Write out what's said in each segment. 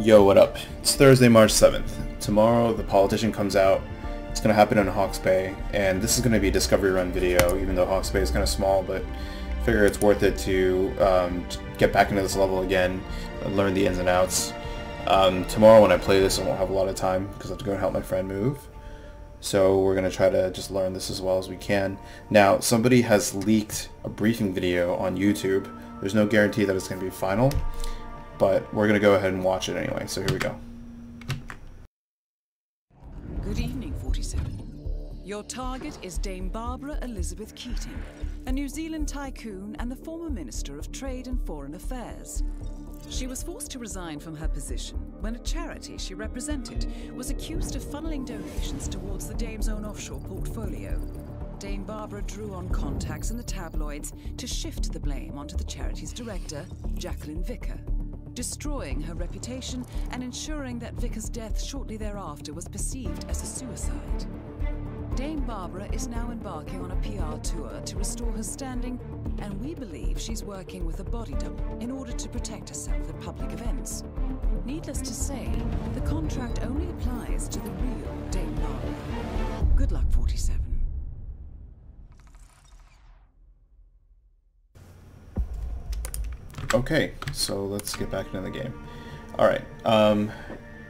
Yo, what up? It's Thursday, March 7th. Tomorrow, The Politician comes out. It's going to happen in Hawke's Bay, and this is going to be a Discovery Run video, even though Hawke's Bay is kind of small, but I figure it's worth it to um, get back into this level again, learn the ins and outs. Um, tomorrow when I play this, I won't have a lot of time, because I have to go and help my friend move. So we're going to try to just learn this as well as we can. Now, somebody has leaked a briefing video on YouTube. There's no guarantee that it's going to be final, but we're going to go ahead and watch it anyway. So here we go. Good evening, 47. Your target is Dame Barbara Elizabeth Keating, a New Zealand tycoon and the former Minister of Trade and Foreign Affairs. She was forced to resign from her position when a charity she represented was accused of funneling donations towards the Dame's own offshore portfolio. Dame Barbara drew on contacts in the tabloids to shift the blame onto the charity's director, Jacqueline Vicker, destroying her reputation and ensuring that Vicker's death shortly thereafter was perceived as a suicide. Dame Barbara is now embarking on a PR tour to restore her standing, and we believe she's working with a body double in order to protect herself at public events. Needless to say, the contract only applies to the real Dame Barbara. Good luck, 47. Okay, so let's get back into the game. Alright, um,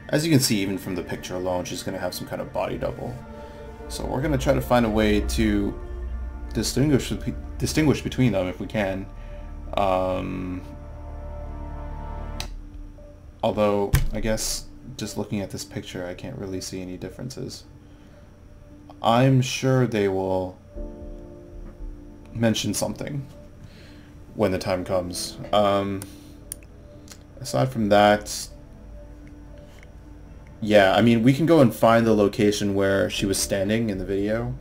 as you can see even from the picture alone, she's going to have some kind of body double. So we're going to try to find a way to distinguish distinguish between them if we can. Um, although, I guess just looking at this picture, I can't really see any differences. I'm sure they will mention something when the time comes. Um, aside from that, yeah, I mean, we can go and find the location where she was standing in the video,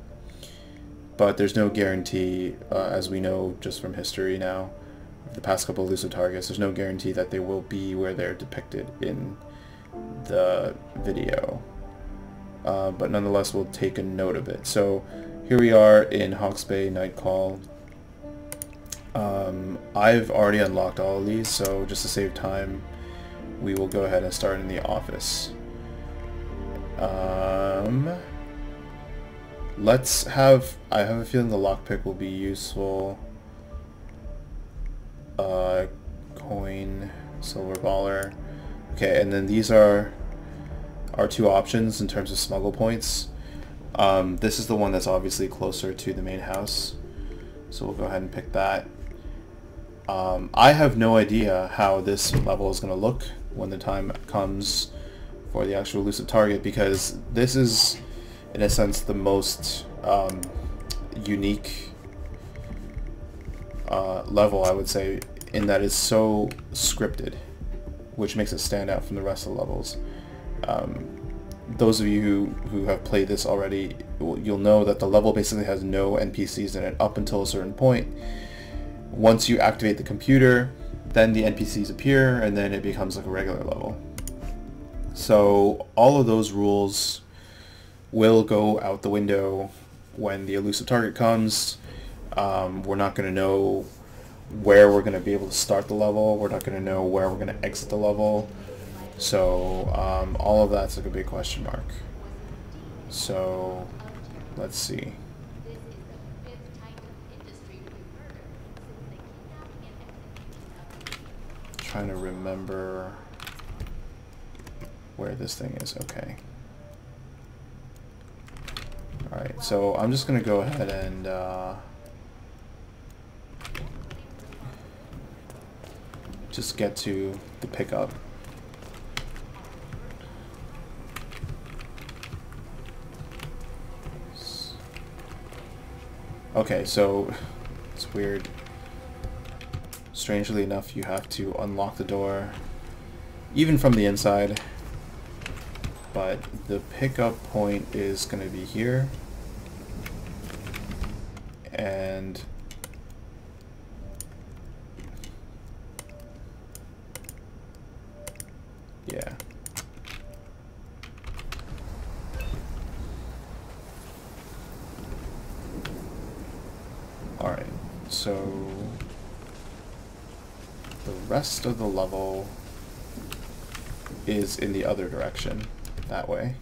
but there's no guarantee, uh, as we know just from history now, the past couple elusive targets, there's no guarantee that they will be where they're depicted in the video. Uh, but nonetheless, we'll take a note of it. So here we are in Hawke's Bay Night Call. Um, I've already unlocked all of these, so just to save time, we will go ahead and start in the office. Um, let's have, I have a feeling the lockpick will be useful. Uh, coin, silver baller. Okay, and then these are our two options in terms of smuggle points. Um, this is the one that's obviously closer to the main house. So we'll go ahead and pick that. Um, I have no idea how this level is going to look when the time comes for the actual elusive target because this is, in a sense, the most um, unique uh, level, I would say, in that it's so scripted, which makes it stand out from the rest of the levels. Um, those of you who, who have played this already, you'll know that the level basically has no NPCs in it up until a certain point once you activate the computer, then the NPCs appear and then it becomes like a regular level. So all of those rules will go out the window when the elusive target comes. Um, we're not going to know where we're going to be able to start the level. We're not going to know where we're going to exit the level. So um, all of that's like a big question mark. So let's see. Trying to remember where this thing is. Okay. Alright, so I'm just going to go ahead and uh, just get to the pickup. Okay, so it's weird strangely enough, you have to unlock the door, even from the inside. But the pickup point is going to be here. And rest of the level is in the other direction, that way.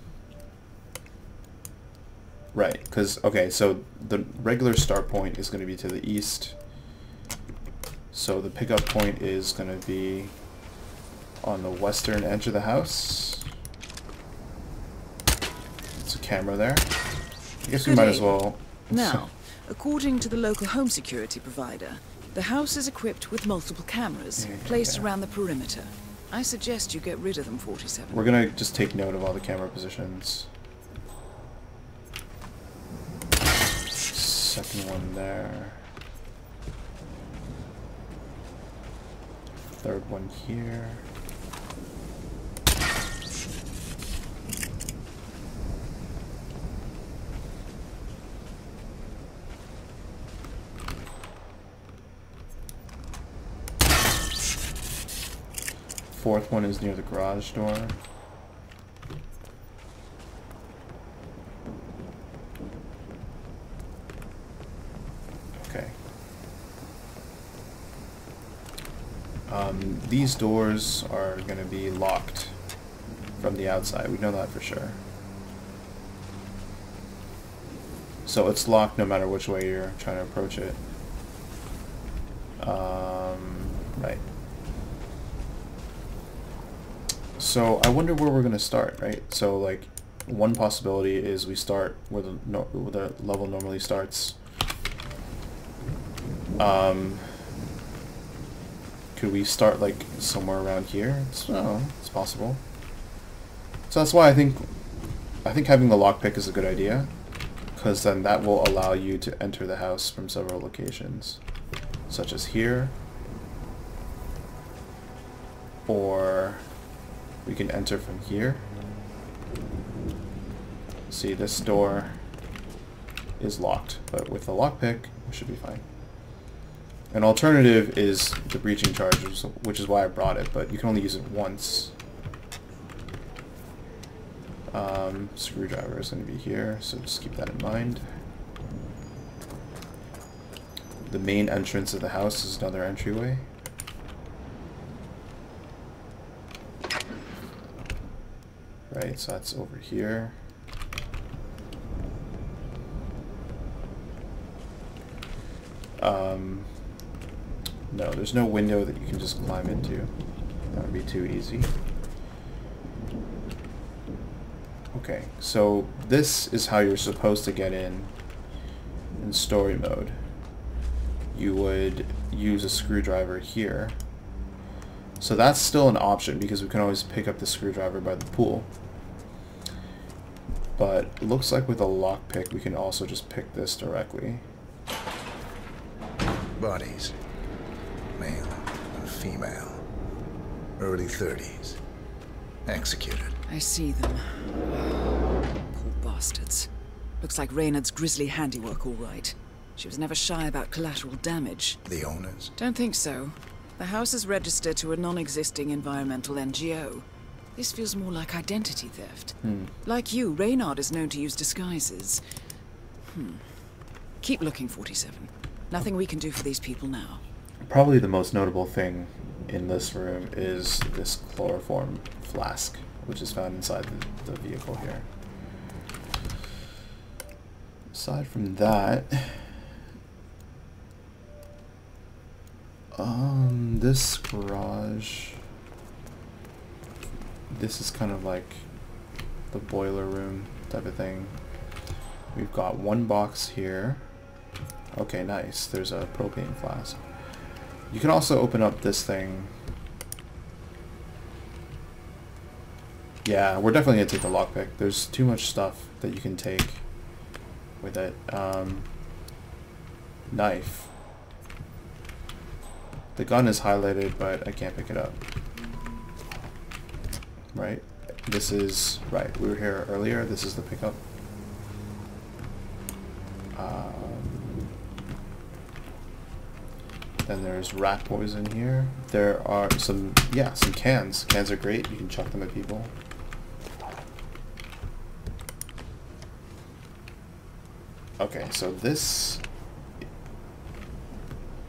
Right, because, okay, so the regular start point is going to be to the east. So the pickup point is going to be on the western edge of the house. It's a camera there. I guess we Good might as well... Now, according to the local home security provider, the house is equipped with multiple cameras placed yeah. around the perimeter. I suggest you get rid of them, 47. We're gonna just take note of all the camera positions. Second one there. Third one here. Fourth one is near the garage door. Okay. Um, these doors are going to be locked from the outside. We know that for sure. So it's locked no matter which way you're trying to approach it. Um, right. So I wonder where we're going to start, right? So like one possibility is we start where the, no, where the level normally starts. Um, could we start like somewhere around here? I it's possible. So that's why I think I think having the lockpick is a good idea, because then that will allow you to enter the house from several locations, such as here, or we can enter from here. See, this door is locked, but with the lockpick, we should be fine. An alternative is the breaching charge, which is- why I brought it, but you can only use it once. Um, screwdriver is going to be here, so just keep that in mind. The main entrance of the house is another entryway. Right, so that's over here. Um, no, there's no window that you can just climb into. That would be too easy. Okay, so this is how you're supposed to get in in story mode. You would use a screwdriver here. So that's still an option because we can always pick up the screwdriver by the pool. But looks like with a lockpick we can also just pick this directly. Bodies. Male and female. Early 30s. Executed. I see them. Poor bastards. Looks like Reynard's grisly handiwork, all right. She was never shy about collateral damage. The owners? Don't think so. The house is registered to a non-existing environmental NGO. This feels more like identity theft. Hmm. Like you, Reynard is known to use disguises. Hmm. Keep looking, 47. Nothing we can do for these people now. Probably the most notable thing in this room is this chloroform flask, which is found inside the, the vehicle here. Aside from that, um, this garage, this is kind of like the boiler room type of thing. We've got one box here. Okay, nice. There's a propane flask. You can also open up this thing. Yeah, we're definitely gonna take the lockpick. There's too much stuff that you can take with it. Um, knife. The gun is highlighted, but I can't pick it up. Right? This is... Right, we were here earlier. This is the pickup. Um, then there's rat poison here. There are some, yeah, some cans. Cans are great. You can chuck them at people. Okay, so this...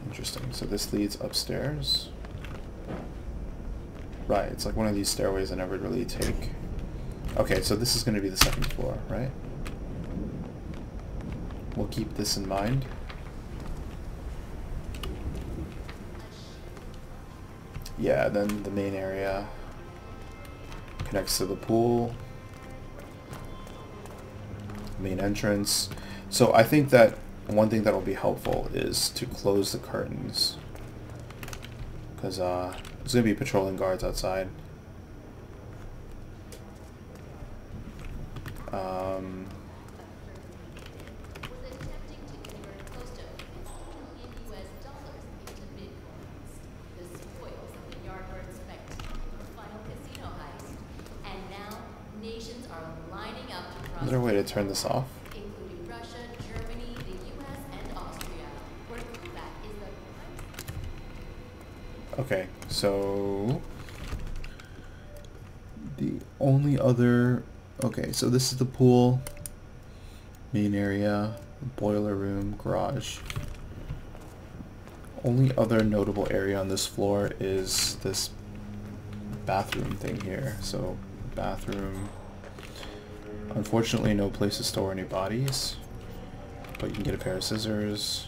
Interesting. So this leads upstairs. Right, it's like one of these stairways I never really take. Okay, so this is going to be the second floor, right? We'll keep this in mind. Yeah, then the main area connects to the pool. Main entrance. So I think that one thing that will be helpful is to close the curtains. Because uh, there's going to be patrolling guards outside. Um, was attempting to convert close to 50 million US dollars into bitcoins. The spoils of the Yardbird Spectre, the final casino heist. And now, nations are lining up to cross is there a way to turn this off? So the only other okay, so this is the pool, main area, boiler room, garage. Only other notable area on this floor is this bathroom thing here. So bathroom. Unfortunately, no place to store any bodies, but you can get a pair of scissors.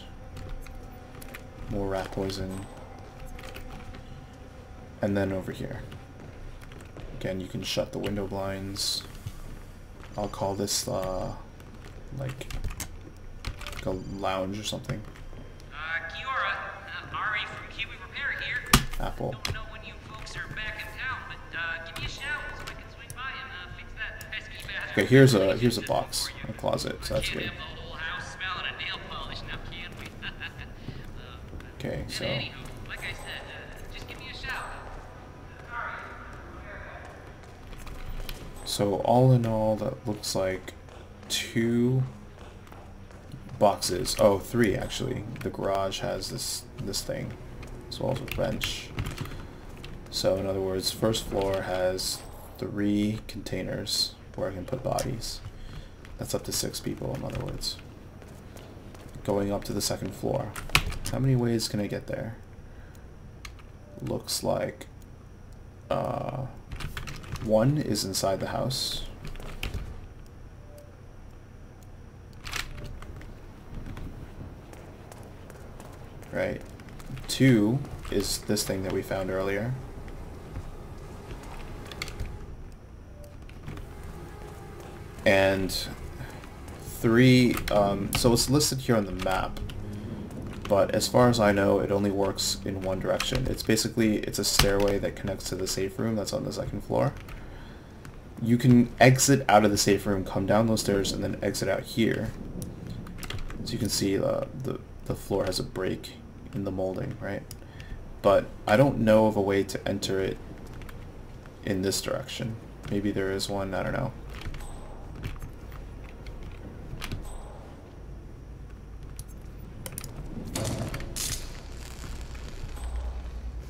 More rat poison. And then over here. Again, you can shut the window blinds. I'll call this, uh, like, like a lounge or something. Uh, Kia ora, uh, Ari from Kiwi Repair here. Apple. Don't know when you folks are back in town, but uh, give me a shout so I can swing by and uh, fix that pesky. Okay, here's a here's a box, a closet, so that's good. have the whole house smelling of nail polish now, can we? uh, Okay, and so anywho, like I said, uh, just give me a shout. Ari, haircut. So all in all, that looks like two boxes. Oh, three actually. The garage has this this thing, as well as a bench. So in other words, first floor has three containers where I can put bodies. That's up to six people, in other words. Going up to the second floor. How many ways can I get there? Looks like uh, one is inside the house. Right. Two is this thing that we found earlier. And three, um, so it's listed here on the map, but as far as I know, it only works in one direction. It's basically, it's a stairway that connects to the safe room that's on the second floor. You can exit out of the safe room, come down those stairs, and then exit out here. So you can see uh, the, the floor has a break in the molding, right? But I don't know of a way to enter it in this direction. Maybe there is one, I don't know.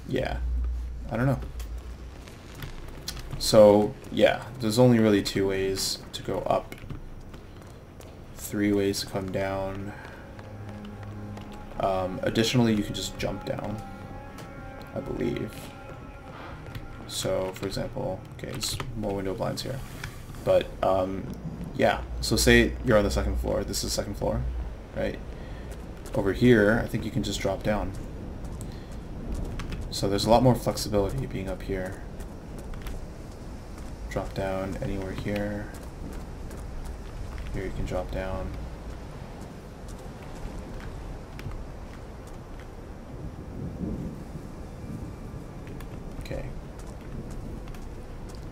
Yeah, I don't know. So, yeah, there's only really two ways to go up. Three ways to come down. Um, additionally, you can just jump down, I believe. So, for example, okay, it's more window blinds here. But, um, yeah, so say you're on the second floor. This is the second floor, right? Over here, I think you can just drop down. So there's a lot more flexibility being up here. Drop down anywhere here. Here you can drop down. Okay.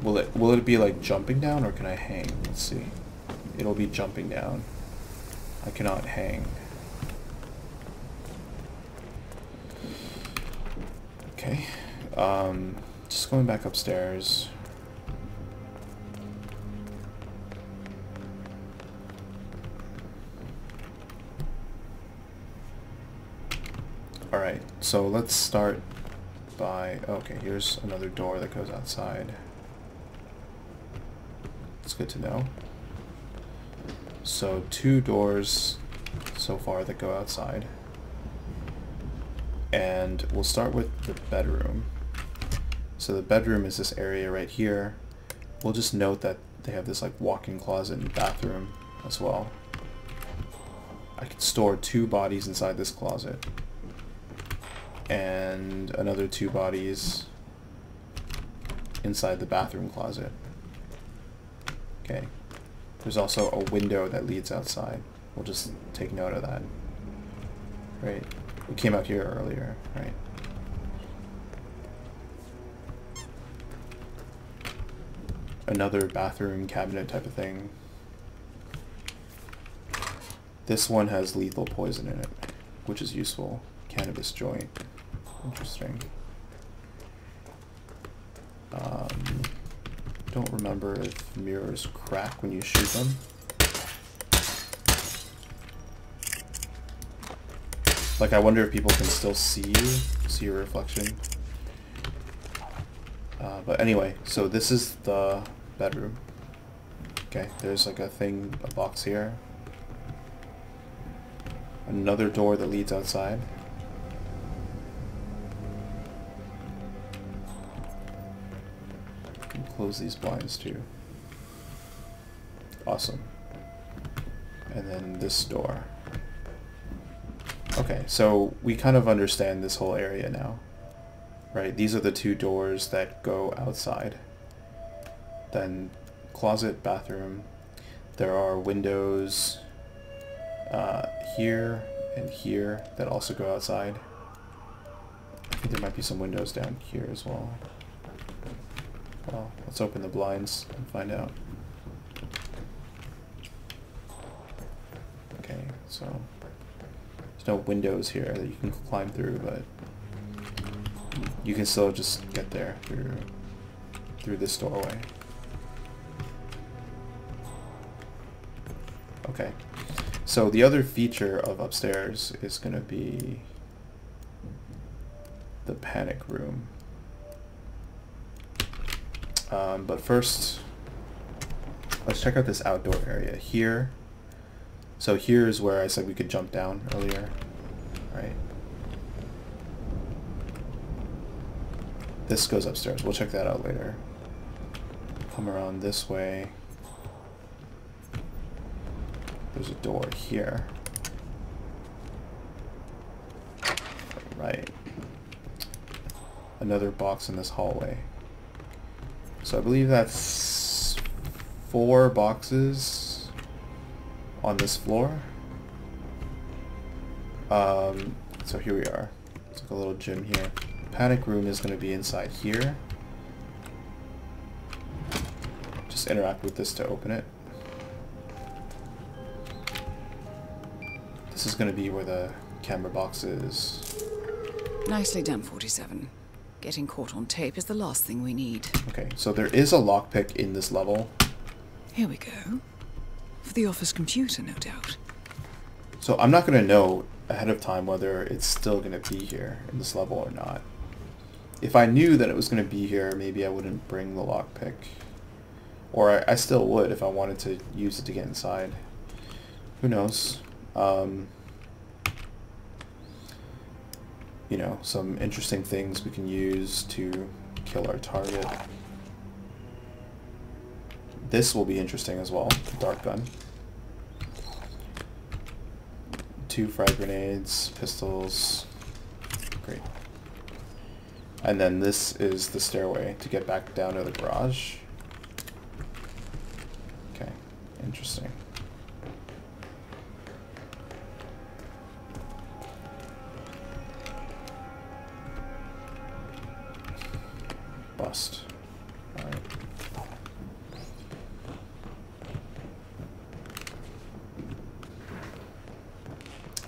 Will it will it be like jumping down or can I hang? Let's see. It'll be jumping down. I cannot hang. Okay. Um, just going back upstairs. Alright, so let's start by... Okay, here's another door that goes outside. It's good to know. So, two doors so far that go outside and we'll start with the bedroom. So the bedroom is this area right here. We'll just note that they have this like walk-in closet and bathroom as well. I could store two bodies inside this closet. And another two bodies inside the bathroom closet. Okay. There's also a window that leads outside. We'll just take note of that. Right. We came out here earlier, right? Another bathroom cabinet type of thing. This one has lethal poison in it, which is useful. Cannabis joint. Interesting. Um, don't remember if mirrors crack when you shoot them. Like, I wonder if people can still see you, see your reflection. Uh, but anyway, so this is the bedroom. Okay, there's like a thing, a box here. Another door that leads outside. Close these blinds too. Awesome. And then this door. Okay, so we kind of understand this whole area now. Right, these are the two doors that go outside. Then closet, bathroom. There are windows uh, here and here that also go outside. I think there might be some windows down here as well. Well, let's open the blinds and find out. Okay, so no windows here that you can climb through, but you can still just get there through through this doorway. Okay. So the other feature of upstairs is going to be the panic room. Um, but first, let's check out this outdoor area here. So here's where I said we could jump down earlier, right? This goes upstairs. We'll check that out later. Come around this way. There's a door here. Right. Another box in this hallway. So I believe that's four boxes on this floor. Um, so here we are. It's like a little gym here. Panic room is going to be inside here. Just interact with this to open it. This is going to be where the camera box is. Nicely done, 47. Getting caught on tape is the last thing we need. Okay, so there is a lockpick in this level. Here we go. For the office computer, no doubt. So I'm not going to know ahead of time whether it's still going to be here in this level or not. If I knew that it was going to be here, maybe I wouldn't bring the lockpick. Or I, I still would if I wanted to use it to get inside. Who knows? Um, you know, some interesting things we can use to kill our target. This will be interesting as well, Dart gun. Two frag grenades, pistols, great. And then this is the stairway to get back down to the garage. Okay, interesting. Bust. Alright.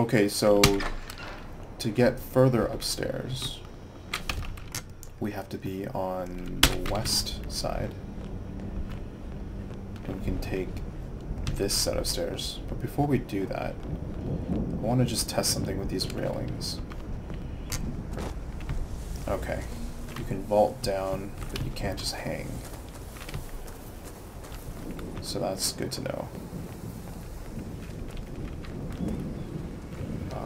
Okay, so to get further upstairs, we have to be on the west side. And we can take this set of stairs. But before we do that, I want to just test something with these railings. Okay. You can vault down, but you can't just hang. So that's good to know. Um,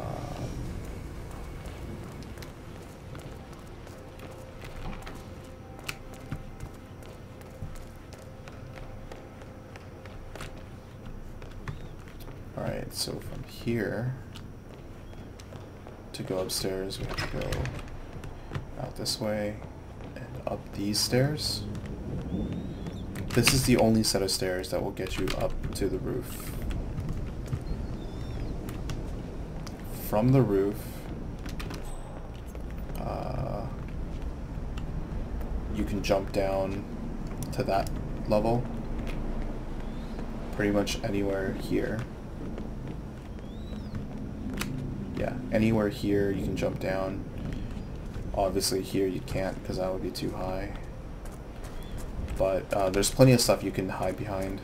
Alright, so from here to go upstairs, we have to go out this way and up these stairs. This is the only set of stairs that will get you up to the roof. From the roof, uh, you can jump down to that level pretty much anywhere here. Yeah, anywhere here you can jump down. Obviously here you can't because that would be too high. But uh, there's plenty of stuff you can hide behind.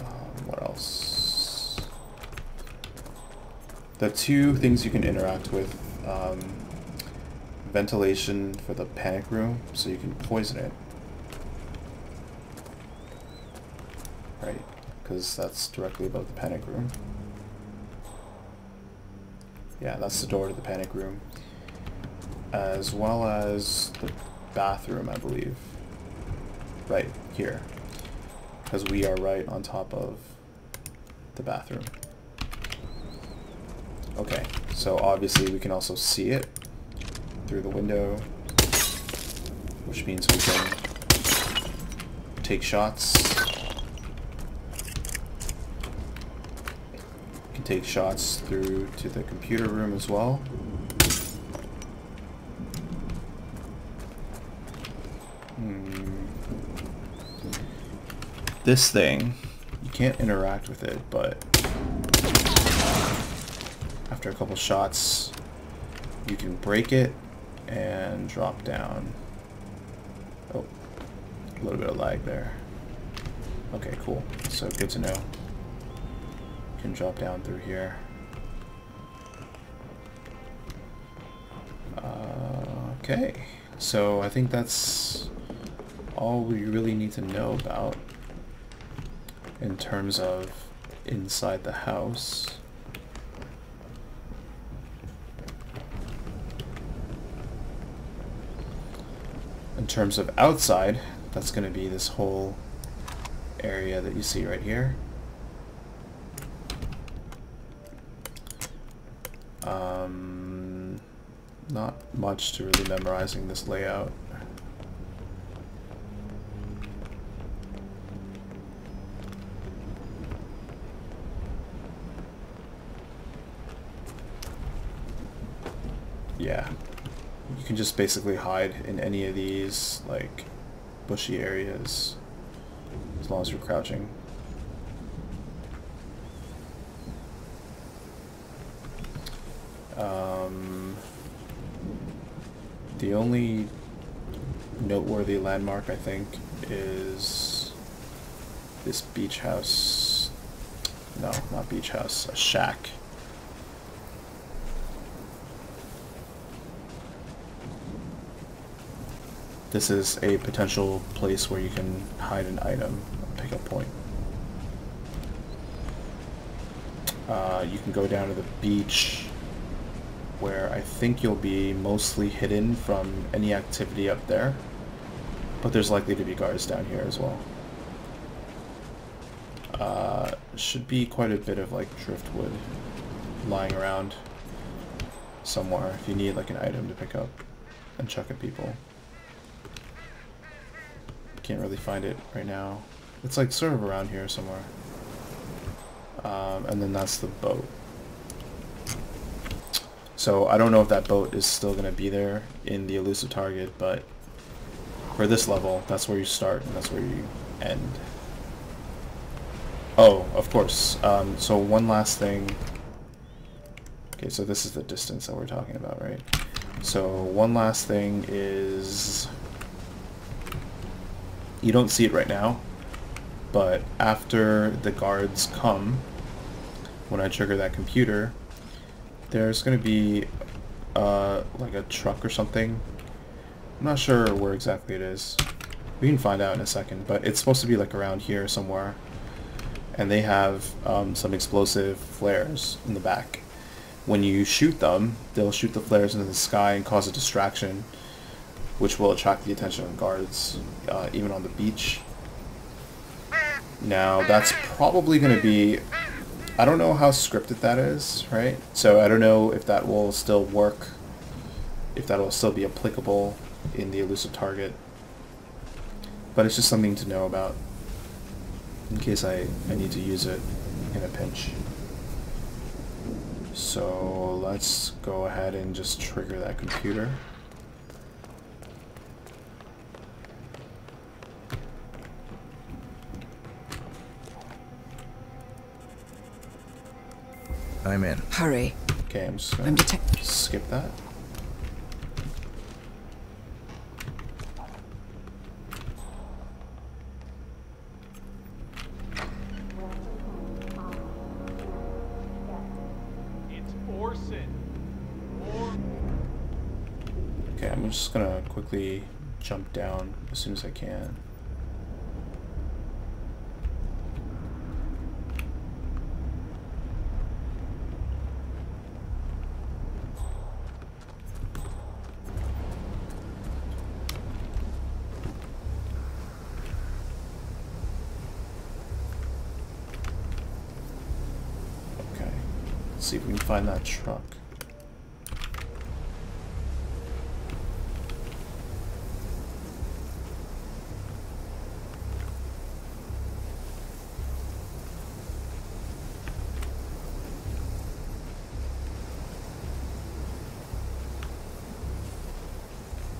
Um, what else? The two things you can interact with, um, ventilation for the panic room, so you can poison it. Right, because that's directly above the panic room. Yeah, that's the door to the panic room. As well as the bathroom, I believe. Right, here. Because we are right on top of the bathroom. Okay, so obviously we can also see it through the window, which means we can take shots. We can take shots through to the computer room as well. Hmm. This thing, you can't interact with it, but after a couple shots, you can break it and drop down. Oh, a little bit of lag there. Okay, cool. So good to know. Can drop down through here. Uh, okay, so I think that's all we really need to know about in terms of inside the house. In terms of outside, that's going to be this whole area that you see right here. Not much to really memorizing this layout. Yeah. You can just basically hide in any of these, like, bushy areas, as long as you're crouching. The only noteworthy landmark, I think, is this beach house. No, not beach house, a shack. This is a potential place where you can hide an item, a pickup point. Uh, you can go down to the beach where I think you'll be mostly hidden from any activity up there. But there's likely to be guards down here as well. Uh, should be quite a bit of like driftwood lying around somewhere if you need like an item to pick up and chuck at people. Can't really find it right now. It's like sort of around here somewhere. Um, and then that's the boat. So I don't know if that boat is still going to be there in the elusive target, but for this level, that's where you start and that's where you end. Oh, of course. Um, so one last thing. Okay, so this is the distance that we're talking about, right? So one last thing is... You don't see it right now, but after the guards come, when I trigger that computer, there's going to be uh, like a truck or something. I'm not sure where exactly it is. We can find out in a second, but it's supposed to be like around here somewhere. And they have um, some explosive flares in the back. When you shoot them, they'll shoot the flares into the sky and cause a distraction, which will attract the attention of guards, uh, even on the beach. Now that's probably going to be, I don't know how scripted that is, right? So I don't know if that will still work, if that will still be applicable in the elusive target. But it's just something to know about in case I, I need to use it in a pinch. So let's go ahead and just trigger that computer. I'm in. Hurry. Okay, I'm just I'm gonna detect. skip that. It's Orson. Or Okay, I'm just gonna quickly jump down as soon as I can. Okay, let's see if we can find that truck.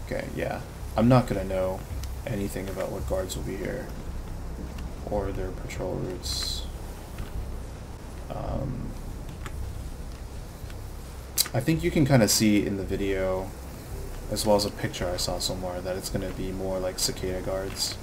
Okay, yeah. I'm not gonna know anything about what guards will be here or their patrol routes. Um, I think you can kind of see in the video, as well as a picture I saw somewhere, that it's gonna be more like cicada guards.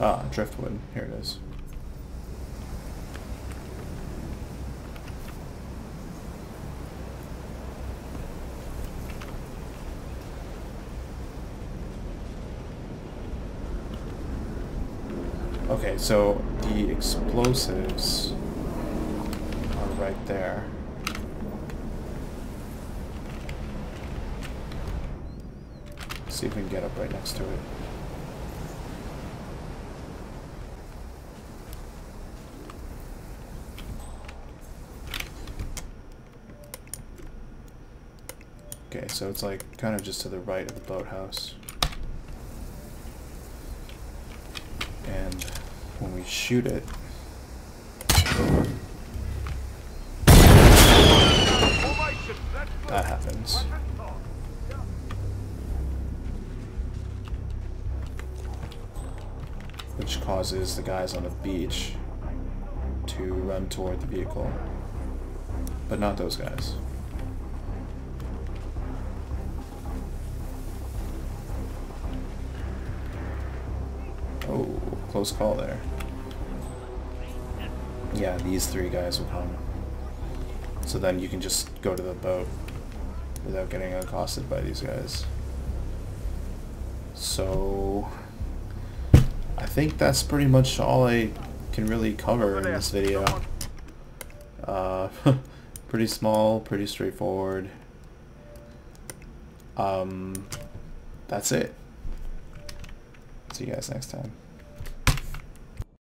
Ah, driftwood. Here it is. Okay, so the explosives are right there. See if we can get up right next to it. Okay, so it's like kind of just to the right of the boathouse. And when we shoot it, that happens. Which causes the guys on the beach to run toward the vehicle. But not those guys. Close call there. Yeah, these three guys will come. So then you can just go to the boat without getting accosted by these guys. So I think that's pretty much all I can really cover in this video. Uh, pretty small, pretty straightforward. Um, that's it. See you guys next time.